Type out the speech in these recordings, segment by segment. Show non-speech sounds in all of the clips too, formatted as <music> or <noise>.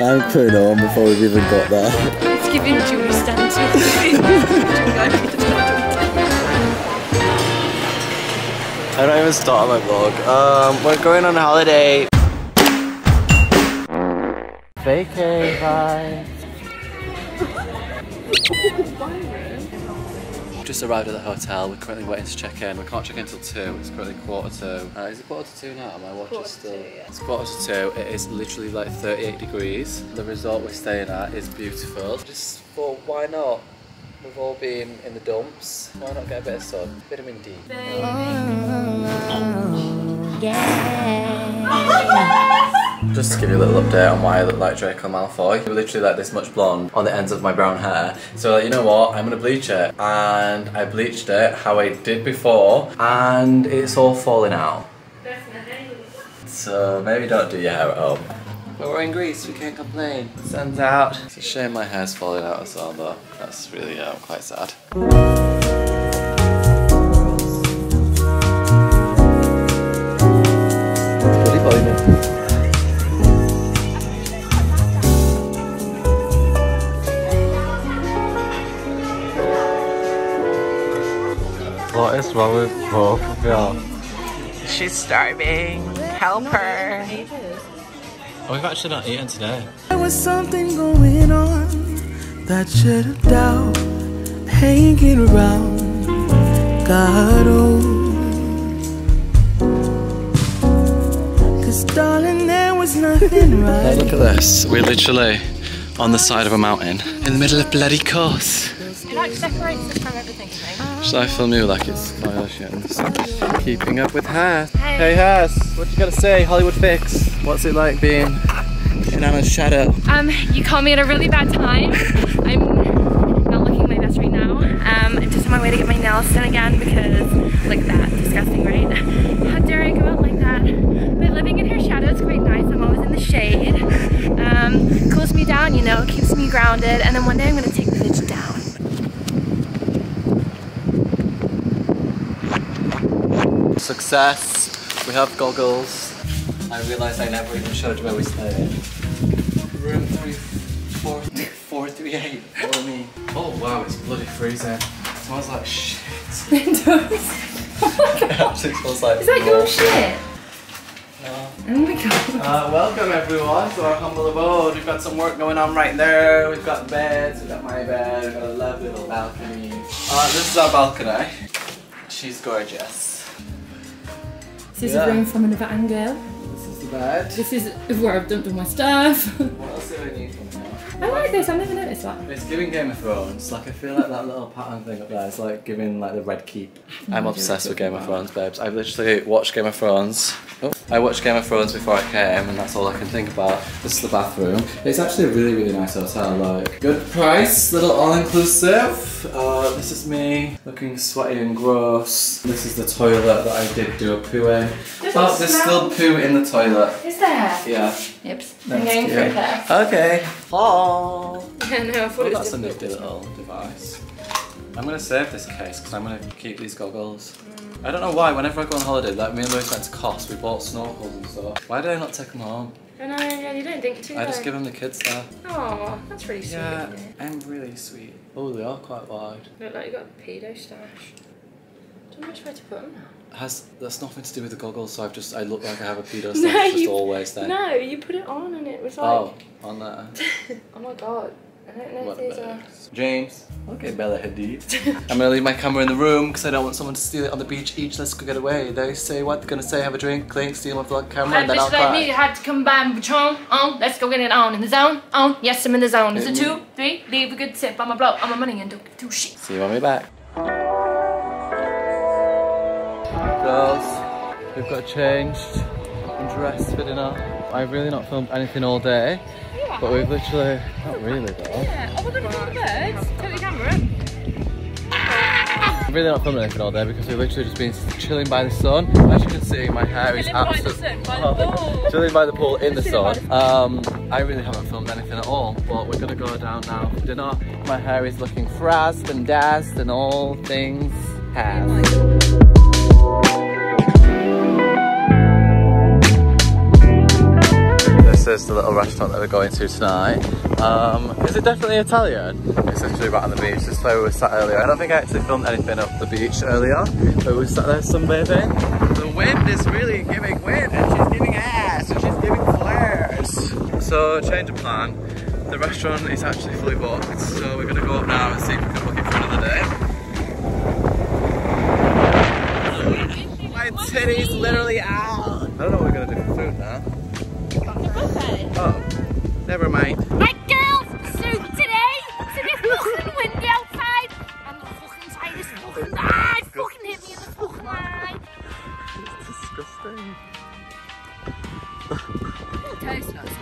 I'm putting it on before we've even got there. Let's give him Julie Stanton. <laughs> I don't even start my vlog. Um, we're going on holiday. Vacay vibes. <laughs> Just arrived at the hotel. We're currently waiting to check in. We can't check in until two. It's currently quarter to. Uh, is it quarter to two now? My watch is still. yeah It's quarter to two. It is literally like 38 degrees. The resort we're staying at is beautiful. Just thought, why not? We've all been in the dumps. Why not get a bit of sun? Vitamin D. Just to give you a little update on why I look like Draco Malfoy. I'm literally like this much blonde on the ends of my brown hair. So like, you know what, I'm gonna bleach it. And I bleached it how I did before and it's all falling out. So maybe don't do your hair at home. But we're in Greece, we can't complain. Sun's out. It's a shame my hair's falling out as well, but that's really um, quite sad. Bloody boiling. Wrong with both of y'all? She's starving. Help her. Oh, we've actually not eaten today. There was something going on that should have doubt hanging around. God, oh. Cause darling, there was nothing Hey, right. look at this. We're literally on the side of a mountain in the middle of bloody course. It like separates us from everything, I Should I film you like it's Kardashians? Keeping up with Haz. Hey, Haz, what you gotta say? Hollywood fix. What's it like being in Anna's shadow? Um, you caught me at a really bad time. I'm not looking my best right now. Um, I'm just on my way to get my nails done again because, like that, disgusting, right? How dare I go out like that? But living in her shadow is quite nice. I'm always in the shade. Um, cools me down, you know, keeps me grounded. And then one day I'm gonna take the bitch down. Success. We have goggles. I realised I never even showed you where we stay. Room 3438. Follow me. Oh wow, it's bloody freezing. It smells like shit. <laughs> It does. <laughs> it smells like Is that your shit? No. Oh my god. Uh, welcome everyone to our humble abode. We've got some work going on right there. We've got beds, we've got my bed, we've got a lovely little balcony. Uh, this is our balcony. She's gorgeous. This is Yeah. a room from another angle. This is the bed. This is where I've dumped all my stuff. What else do I need from you? I like this, I've never noticed that. It's giving Game of Thrones. Like I feel like that little pattern thing up there is like giving like the Red Keep. I'm obsessed with Game of Thrones, babes. I've literally watched Game of Thrones. Oh, I watched Game of Thrones before I came, and that's all I can think about. This is the bathroom. It's actually a really, really nice hotel. Like good price, little all-inclusive. Uh, this is me looking sweaty and gross. This is the toilet that I did do a poo in. Does Oh, there's smell? still poo in the toilet. Is there? Yeah. Yips. I'm going for cute. a. Okay. Oh. <laughs> Yeah, no, I thought Oh, it was that's a difficult. nifty little device. I'm gonna save this case because I'm gonna keep these goggles. I don't know why, whenever I go on holiday, like me and Louis went to Cost, we bought snorkels and stuff. Why did I not take them home? I know, yeah, you don't think too I just give them the kids there. Oh, that's really sweet. Yeah, isn't it? I'm really sweet. Oh, they are quite wide. Look like you got a pedo stash. Don't know which way to put them now. Has that's nothing to do with the goggles, so I've just I look like I have a pedo <laughs> No, stash just you- always then. No, you put it on and it was oh, like. Oh, on there. <laughs> oh my god. I don't know What if these are. James? Okay, Bella Hadid. <laughs> I'm gonna leave my camera in the room because I don't want someone to steal it on the beach. Each, let's go get away. They say what they're gonna say, have a drink, clink, steal my vlog camera, and then I'll like me cry. had to come by and Patron. On, oh, let's go get it on in the zone. On, yes, I'm in the zone. Is it two, three? Leave a good tip. I'ma blow all my money and don't two shit. See you when we're back. We've got changed and dressed for dinner. I've really not filmed anything all day, but we've literally, not really though. Yeah, oh, we're gonna film the birds. Take the camera. I've really not filmed anything all day because we've literally just been chilling by the sun. As you can see, my hair is Chilling by the absolutely pool. chilling by the pool in the sun. Um, I really haven't filmed anything at all, but we're gonna go down now for dinner. My hair is looking frazzed and dazzed and all things has. Restaurant that we're going to tonight. Um, is it definitely Italian? It's literally right on the beach. Is where we were sat earlier. I don't think I actually filmed anything up the beach earlier, but we sat there sunbathing. The wind is really giving wind, and she's giving ass, and she's giving flares. So, change of plan. The restaurant is actually fully booked, so we're gonna go up now and see if we can book it for another day. My titty's literally out. I don't know what we're gonna do never mind. My girls soup today. It's a bit fucking windy outside. And the fucking side is fucking ah, it fucking hit me in the fucking eye. Disgusting. Taste nice,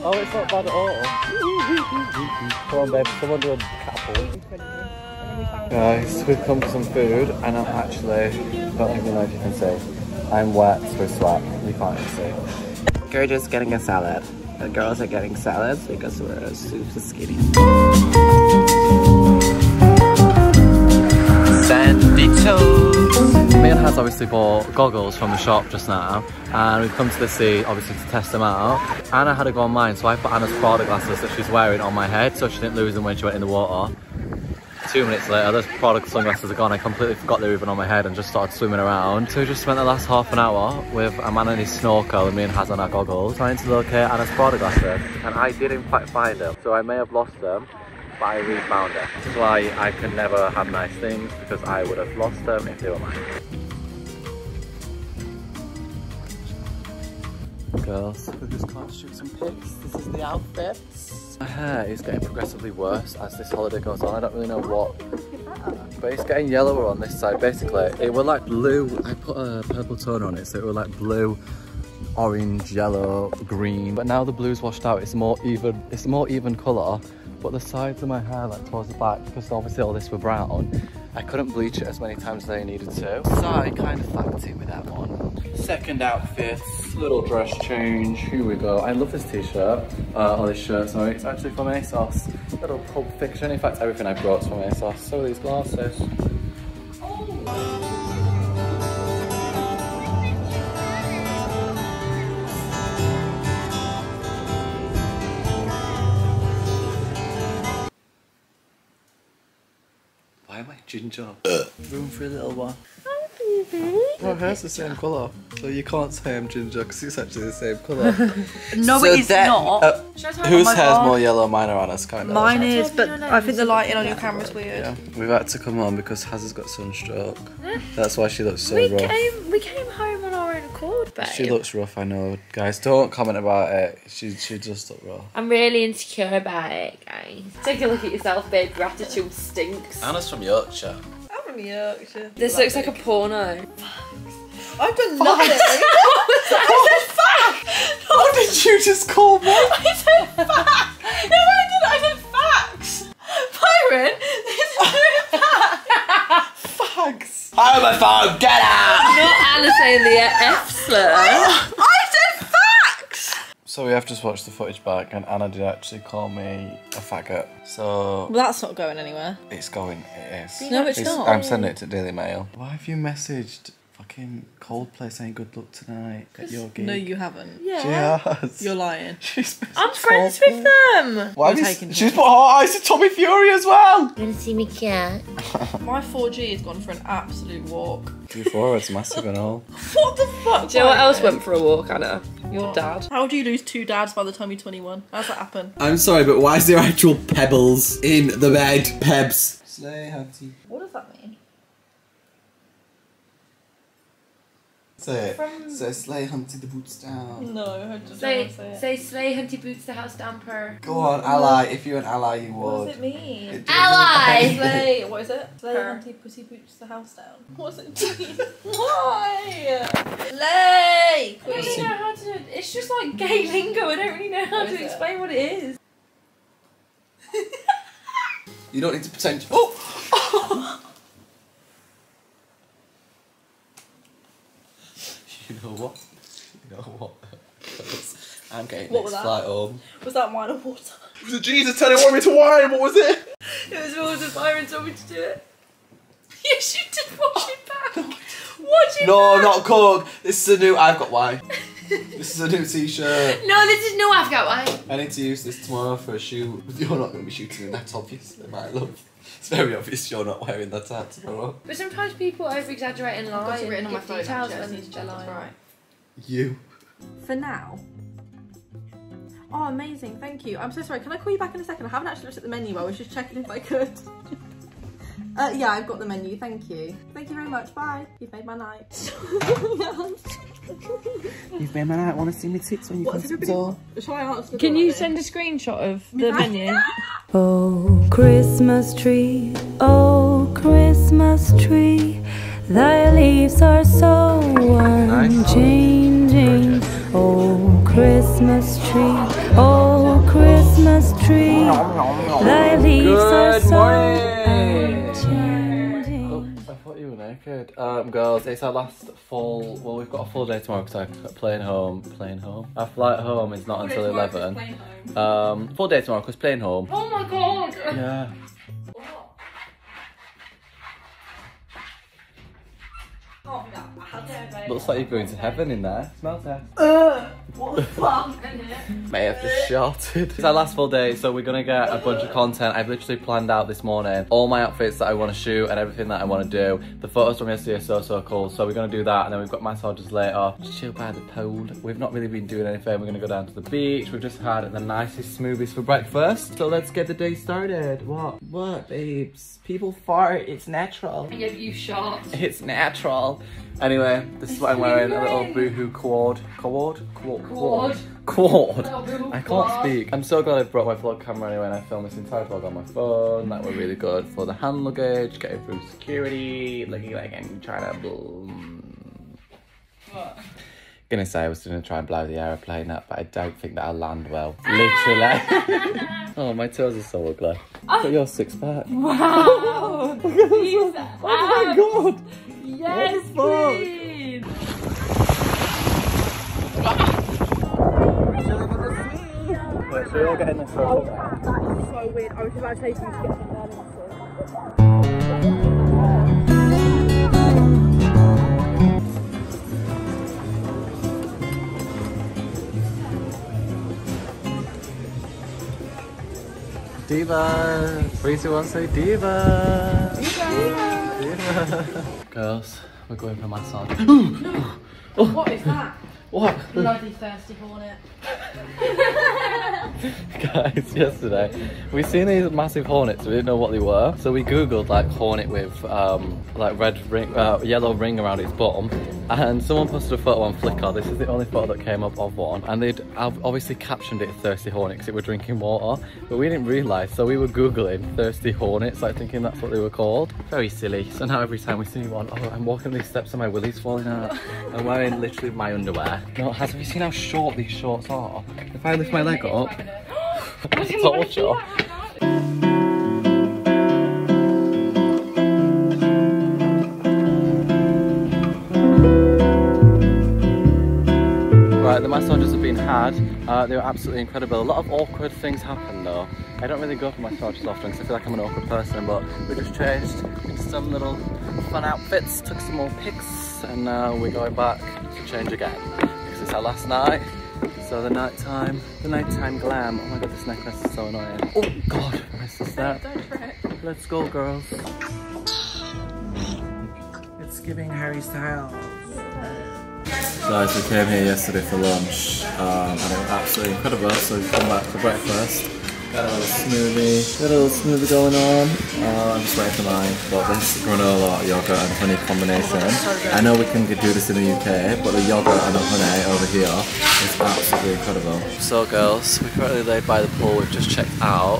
Oh, it's not bad at all. Come on, babe, someone do a Guys, we've come for some food, and I'm actually, don't even know if you can see, I'm wet through sweat. You can't see. We're getting a salad. The girls are getting salads because we're super skinny. Me and Haz obviously bought goggles from the shop just now, and we've come to the sea, obviously, to test them out. Anna had to go on mine, so I put Anna's Prada glasses that she's wearing on my head, so she didn't lose them when she went in the water. Two minutes later, those Prada sunglasses are gone. I completely forgot they were even on my head and just started swimming around. So we just spent the last half an hour with a man in his snorkel and me and Haz on our goggles, trying to locate Anna's Prada glasses. And I did in fact find them, so I may have lost them, but I refound them. This is why I could never have nice things, because I would have lost them if they were mine. Girls, we just can't shoot some pics. This is the outfit. My hair is getting progressively worse as this holiday goes on. I don't really know what, but it's getting yellower on this side. Basically, it were like blue. I put a purple tone on it, so it were like blue, orange, yellow, green. But now the blue's washed out. It's more even. It's more even colour. But the sides of my hair, like towards the back, because obviously all this were brown, I couldn't bleach it as many times as I needed to. So I kind of fucked it with that one. Second outfit, little dress change. Here we go. I love this t-shirt, uh, or this shirt, sorry. It's actually from ASOS. Little Pulp Fiction. In fact, everything I brought is from ASOS. So these glasses. Why ginger? Room for a little one. Hi, baby. My hair's the same colour, so you can't say I'm ginger because it's actually the same colour. <laughs> No, So it is that- not. Uh, whose my hair's more yellow? Mine or Anna's? Kind of. Mine is, but I think the lighting on your camera's weird. Yeah, we've had to come on because Haz has got sunstroke. That's why she looks so We rough. came, we came home on our babe. She looks rough, I know. Guys, don't comment about it. She she just look rough. I'm really insecure about it, guys. Take a look at yourself, babe. Your attitude stinks. Anna's from Yorkshire. I'm from Yorkshire. This looks like a porno. I've done nothing. <laughs> What did you just call me? I said facts. No, I didn't. I said facts. Byron, this is facts. Fags. Out of my phone, get out! Not Anna saying the F slur. I said facts. So we have just watched the footage back, and Anna did actually call me a faggot. So Well, that's not going anywhere. it's going. It is. No, it's not. I'm sending it to Daily Mail. Why have you messaged fucking Coldplay saying good luck tonight at your gig? No, you haven't. She Yeah. has. You're lying. <laughs> She's I'm messaged friends Coldplay. with them. Why We're have you, taking she's put her eyes to Tommy Fury as well. You wanna see me cat? <laughs> My 4G has gone for an absolute walk. Before it's massive and all. <laughs> What the fuck? Do you know what else went for a walk, Anna? Your What? dad. How do you lose two dads by the time you're 21? How's that happen? I'm sorry, but why is there actual pebbles in the bed? Pebs. Slay Hattie. What does that mean? Say it. Say Slay Hunty the boots down. No, I just Say, don't say it. say, slay hunty boots the house damper. Go on, ally. If you're an ally, you What would. does it mean? It doesn't- Ally! Slay, what is it? Slay Her. hunty pussy boots the house down. What's it mean? Why? Slay! I don't really know how to. It's just like gay lingo. I don't really know how What is to it? explain what it is. You don't need to pretend. Oh! <laughs> you know what? You know what? <laughs> I'm getting What next was that? flight home. Was that wine or water? Was it Jesus telling me to wine? What was it? It was Rules of Byron told me to do it. <laughs> Yes, you did watch it back. Watch it No, back. not Coke. This is a new. I've got wine. <laughs> This is a new T-shirt. No, this is no I've got wine. I need to use this tomorrow for a shoot. You're not going to be shooting in that, obviously, my love. It's very obvious you're not wearing that hat tomorrow. But sometimes people over exaggerate and lie. Got it and written on my give phone. details Actually, I when need to check they're lying. right. You. For now. Oh, amazing! Thank you. I'm so sorry. Can I call you back in a second? I haven't actually looked at the menu. I was just checking if I could. <laughs> Uh, yeah, I've got the menu. Thank you. Thank you very much. Bye. You've made my night. <laughs> <laughs> You've been man out. Want to see me tits when you What's come to the door? Shall I answer the Can door you like send a screenshot of the menu? <laughs> Oh, Christmas tree, oh, Christmas tree, thy leaves are so unchanging. Oh, Christmas tree, oh, Christmas tree, thy leaves are so morning. Thought you were naked. Um, girls, it's our last full. Well, we've got a full day tomorrow because I'm playing home. Playing home. Our flight home is not until eleven. Um, full day tomorrow because playing home. Oh my god! Yeah. Looks like you're going to heaven in there. Smells <laughs> it. May have just shouted. It's our last full day, so we're gonna get a bunch of content. I've literally planned out this morning all my outfits that I want to shoot and everything that I want to do. The photos from yesterday are so so cool, so we're gonna do that, and then we've got massages later. Just chill by the pool. We've not really been doing anything. We're gonna go down to the beach. We've just had the nicest smoothies for breakfast. So let's get the day started. What? What, babes? People fart. It's natural. Yeah, but you shot. It's natural. Anyway, this is what I'm wearing. A little boohoo quad. Quad? Quad. Quad. Quad. I can't speak. I'm so glad I brought my vlog camera anyway and I filmed this entire vlog on my phone. That were really good for the hand luggage, getting through security, looking like I'm trying to boom. What? Gonna say I was gonna try and blow the aeroplane up, but I don't think that'll land well. Literally. <laughs> oh, my toes are so ugly. Oh. But you're six pack. Wow! <laughs> These Oh my god! Yes, oh, please. Wait, should we all get in this circle now? so weird. I was about to take you to get some down Diva! Three, two, one, say Diva! Diva! Diva! <laughs> Girls, we're going for massage. <gasps> <gasps> What is that? what? Bloody thirsty hornet. <laughs> <laughs> Guys, yesterday we seen these massive hornets. We didn't know what they were, so we googled like hornet with um, like red ring, uh, yellow ring around its bottom, and someone posted a photo on Flickr. This is the only photo that came up of one, and they'd obviously captioned it "thirsty hornet" because it were drinking water, but we didn't realise. So we were googling thirsty hornets, like thinking that's what they were called. Very silly. So now every time we see one, oh, I'm walking these steps and my willy's falling out. <laughs> I'm wearing literally my underwear. No, has have you seen how short these shorts are? If I lift my leg up. <laughs> it's <laughs> Torture. The massages have been had. Uh, they were absolutely incredible. A lot of awkward things happened though. I don't really go for massages often because I feel like I'm an awkward person, but we just changed into some little fun outfits, took some more pics, and now we're going back to change again because it's our last night. So the nighttime, the nighttime glam. Oh my god, this necklace is so annoying. Oh god, I missed step. Let's go, girls. It's giving Harry Styles. Guys, we came here yesterday for lunch um, and it was absolutely incredible. So we've come back for breakfast. Got a little smoothie, got a little smoothie going on. Uh, I'm just waiting for mine. But this granola, yogurt and honey combination. I know we can do this in the UK, but the yogurt and the honey over here is absolutely incredible. So girls, we're currently laid by the pool. We've just checked out.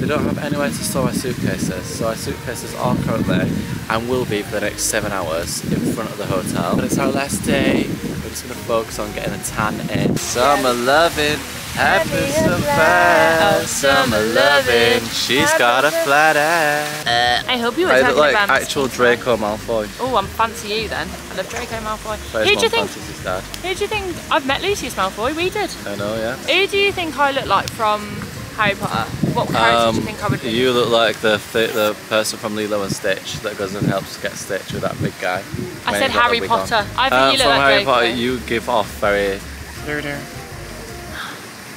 They don't have anywhere to store our suitcases, so our suitcases are currently and will be for the next seven hours in front of the hotel. But it's our last day. We're just gonna focus on getting a tan in. Summer loving, happy so fast. Summer loving, she's got a flat ass. I hope you were I talking look like about. actual Draco Malfoy. Oh, I'm fancy you then. I love Draco Malfoy. But Who do you think? fancies dad. Who do you think? I've met Lucius Malfoy. We did. I know, yeah. Who do you think I look like from Harry Potter, what character do you think I would be? Um, you look like the th- the person from Lilo and Stitch that goes and helps get Stitch with that big guy. I said he got the Harry. Potter. I think Um, you look from like Harry Draco. Potter, you give off very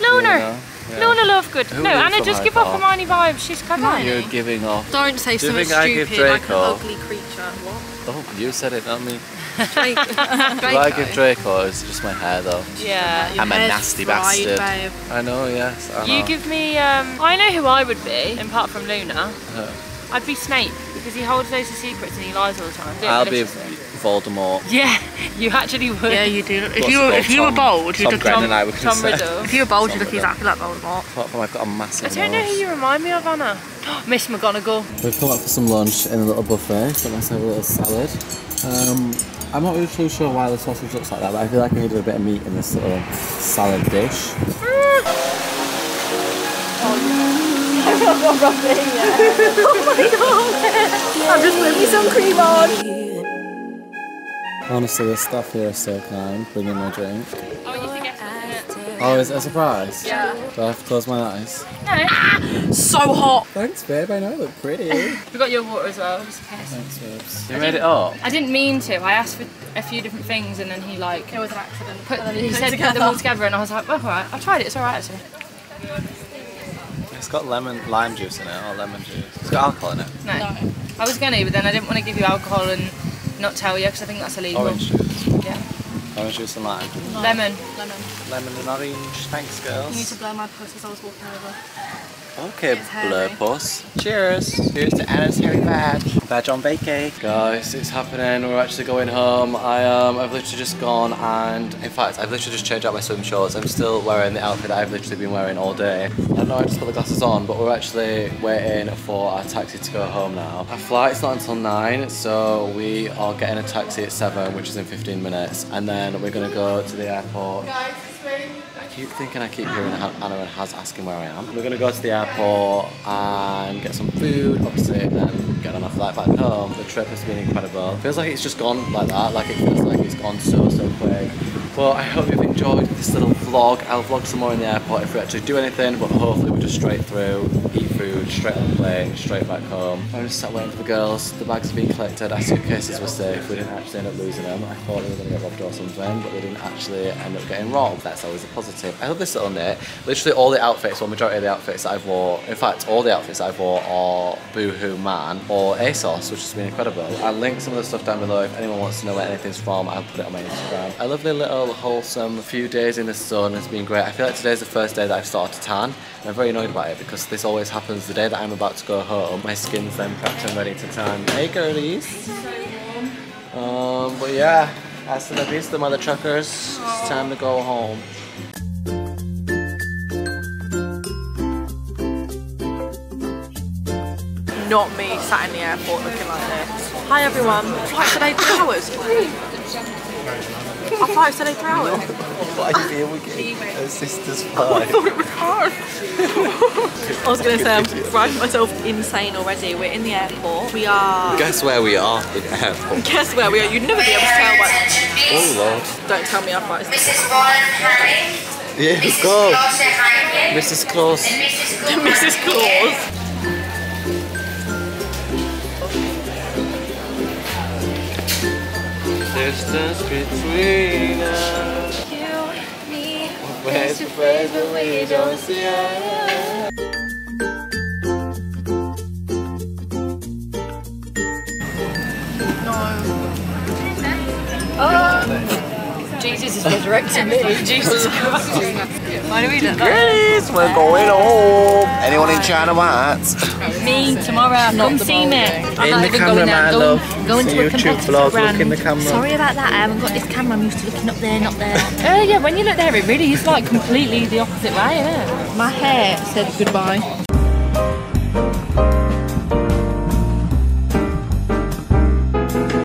Lunar. Luna, yeah. Luna Lovegood. Who no, Anna, just give off Potter? Hermione vibes. She's cuddly. You're giving off. Don't say Do you something think I give stupid like an ugly creature. What? Oh, you said it, not me. <laughs> <laughs> Draco. Do I give Draco? Or is it just my hair though? Yeah. I'm a nasty fried, bastard. Babe. I know, yes. I know. You give me. Um, I know who I would be, apart from Luna. Uh, I'd be Snape because he holds loads of secrets and he lies all the time. I'll be Maliciously. Voldemort. Yeah, you actually would. Yeah, you do. If you were, if you were bold, you'd Tom look. Grennan and I were gonna Tom say. Riddle. If you were bold, you'd look exactly like Voldemort. Apart from I've got a massive I don't know who you remind me of, Anna. <gasps> Miss McGonagall. We've come up for some lunch in a little buffet, got myself a little salad. Um, I'm not really too sure why the sausage looks like that, but I feel like I needed a bit of meat in this little salad dish. <laughs> <laughs> Oh my god! I'm just putting me some cream on. Honestly, the stuff here is so kind, bringing my drink. Oh, you forget it. Oh, is it a surprise? Yeah. Do I have to close my eyes? No. Ah, so hot. Thanks, babe, I know I look pretty. We got your water as well, just in case. Thanks, babes. You made it up? I didn't mean to. I asked for a few different things and then he like It was an accident. put he put <laughs> it said put together. them all together and I was like, well, alright, I tried it. It's alright actually. It's got lemon, lime juice in it, or lemon juice. It's got alcohol in it. No. No. I was gonna, but then I didn't want to give you alcohol and not tell you because I think that's illegal. Orange juice. Yeah. Orange juice and lime. Lemon. Lemon. Lemon and orange. Thanks, girls. You need to blow my puss as I was walking over. Okay, It's blur puss. Cheers. Here's to Anna's hairy badge. Badge on vacay. Guys, it's happening. We're actually going home. I um, I've literally just gone and, in fact, I've literally just changed out my swim shorts. I'm still wearing the outfit that I've literally been wearing all day. I know I just put the glasses on, but we're actually waiting for our taxi to go home now. Our flight's not until 9, so we are getting a taxi at 7, which is in 15 minutes, and then we're going to go to the airport. I keep thinking I keep hearing Anna and Haz asking where I am. We're gonna go to the airport and get some food, obviously, and then get on a flight back home. The trip has been incredible. Feels like it's just gone like that, like it feels like it's gone so, so quick. But I hope you've enjoyed this little vlog. I'll vlog some more in the airport if we actually do anything, but hopefully we're just straight through, straight on the plane, straight back home. I'm just sat waiting for the girls. The bags have been collected, our suitcases were safe. We didn't actually end up losing them. I thought we were going to get robbed or something, but we didn't actually end up getting robbed. That's always a positive. I love this little knit. Literally all the outfits, or majority of the outfits that I've wore, in fact, all the outfits I've wore are Boohoo Man or ASOS, which has been incredible. I'll link some of the stuff down below if anyone wants to know where anything's from. I'll put it on my Instagram. A lovely little wholesome few days in the sun has been great. I feel like today's the first day that I've started to tan. And I'm very annoyed about it because this always happens the day that I'm about to go home. My skin's then prepped and ready to tan. Hey girlies. Um, but yeah, hasta la vista, mother truckers. It's time to go home. Not me sat in the airport looking like this. Hi everyone. Flight today three hours. Our flight's today three hours. Why are you here with her sister's <laughs> I flight? thought it was hard. I was gonna say I'm driving myself insane already. We're in the airport. We are. Guess where we are? In the airport. Guess where we are? You'd never be able to tell by. Oh lord. Don't tell me our flight is. Mrs. Vaughn and Harry, Yeah, let's go. Claus Mrs. <laughs> Claus. Mrs. Cooper. Mrs. Claus. Distance between us. Where's the face, where we don't see us? Oh. Jesus is resurrecting me. <laughs> Jesus Christ. Why do we do that? we're going home. Anyone in China what? Me tomorrow. Come see me. I'm In not the even camera, going my out. love. Going, going to a a YouTube vlog, look in the camera. Sorry about that. I haven't got this camera. I'm used to looking up there, not there. Oh yeah, when you look there, it really is like completely the opposite way, isn't? My hair said goodbye.